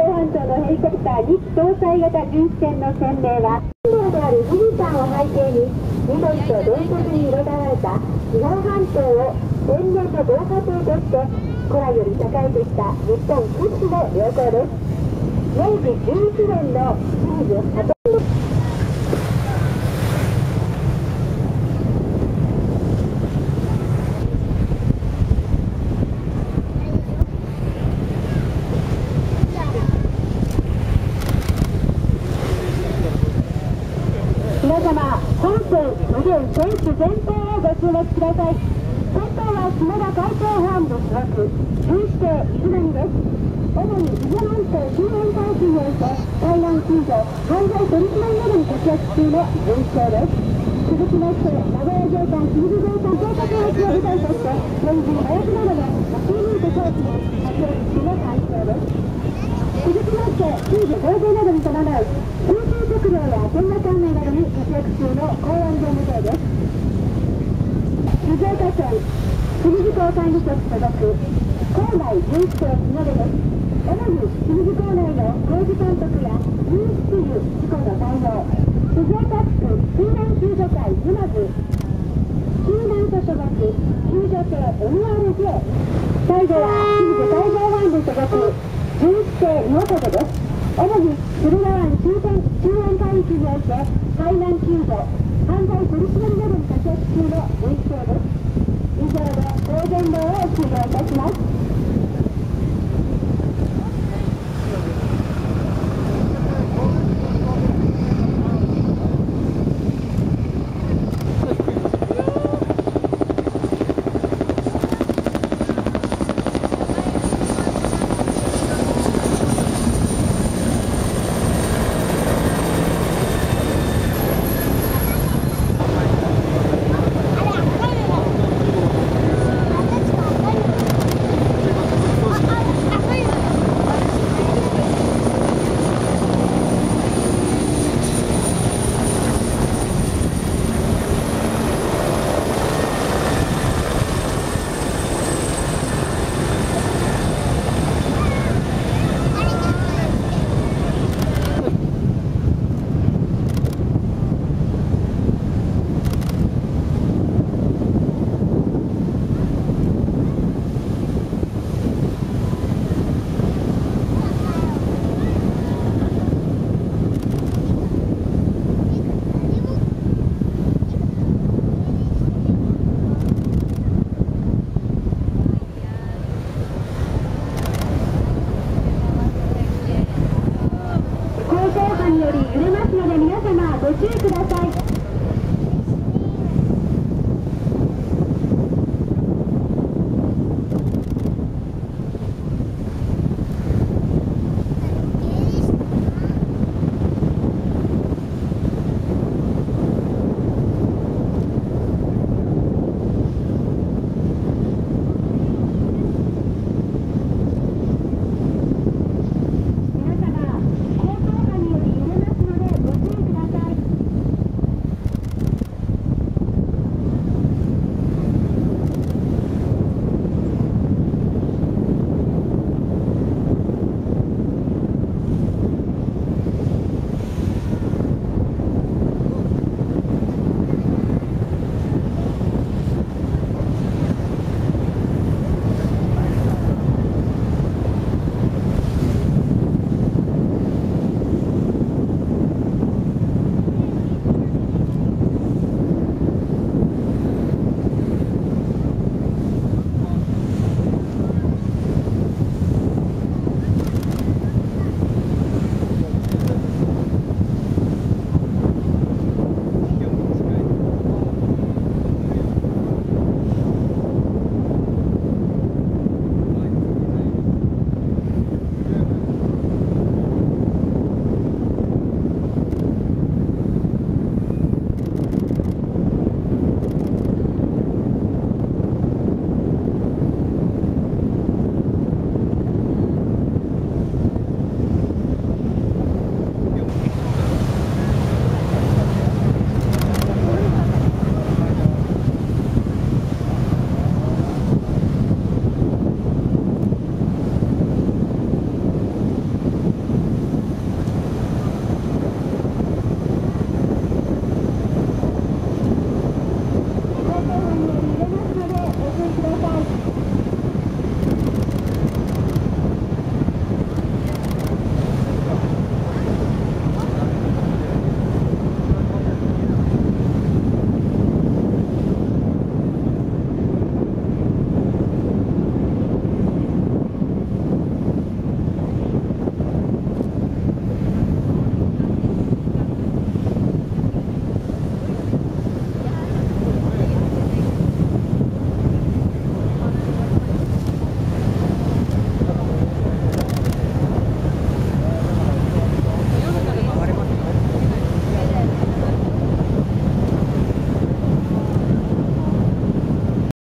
されています海上保安庁のヘリコプター2機搭載型巡視船の船名は本堂である富士山を背景に緑と伝説に彩られた日本半島を天然の防波堤として古来より栄えてきた日本屈指の良港です。明治11年の清水鳩皆様、本線無限選手前方をご注目ください。先頭は下田海上保安部所属、巡視艇伊豆波です。主に伊豆半島周辺海域において、海岸救助、犯罪取り締まりなどに活躍中の巡視艇です。続きまして、名古屋城間清水城間捜索役を舞台として、年次早くなどのチームート装置に活躍中の海峡です。続きまして、救助合同などに伴う空中測量や天馬関連などに活躍中の公安業務艇です。静岡県清水港管理局所属校内巡視艇日の出です。主に清水港内の工事監督や入室油事故の対応、静岡地区水難救助隊沼津救難所所属救助艇 MRJ 最後は清水海上保安部所属巡視艇ノートです主に駿河湾周辺周辺海域において海難救護犯罪取り締まりなどに活躍中の運行です以上で当然道を終了いたします。様ご注意ください。